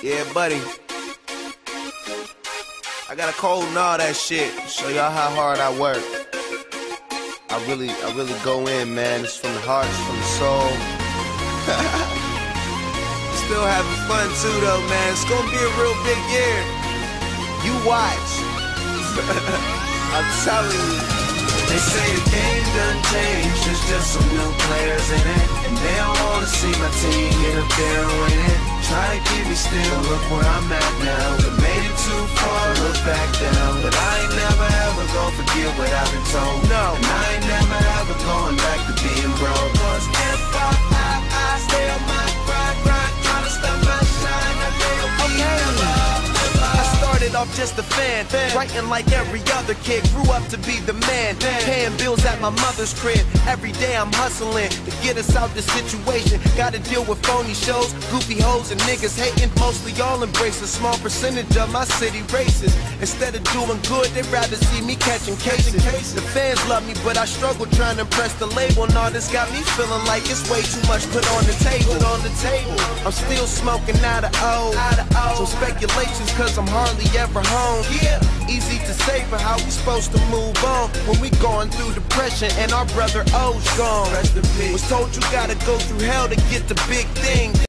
Yeah, buddy. I got a cold and all that shit. Show y'all how hard I work. I really, I really go in, man. It's from the heart, it's from the soul. Still having fun too, though, man. It's gonna be a real big year. You watch. I'm telling you. They say the game done changed, there's just some new players in it And they don't wanna see my team get up there and win it Try to keep me still, look where I'm at now. We made it too far, look back down. But I ain't never ever gonna forget what I've been told. No. Off just a fan, writing like every other kid. Grew up to be the man, paying bills at my mother's crib. Every day I'm hustling to get us out the situation. Gotta deal with phony shows, goofy hoes, and niggas hating. Mostly all embrace a small percentage of my city races. Instead of doing good, they'd rather see me catching cases. The fans love me, but I struggle trying to impress the label. And all this got me feeling like it's way too much put on the table. On the table. I'm still smoking out of O. Some speculations, cause I'm hardly ever home. Yeah. Easy to say, but how we supposed to move on when we going through depression and our brother O's gone? Was told you gotta go through hell to get the big thing.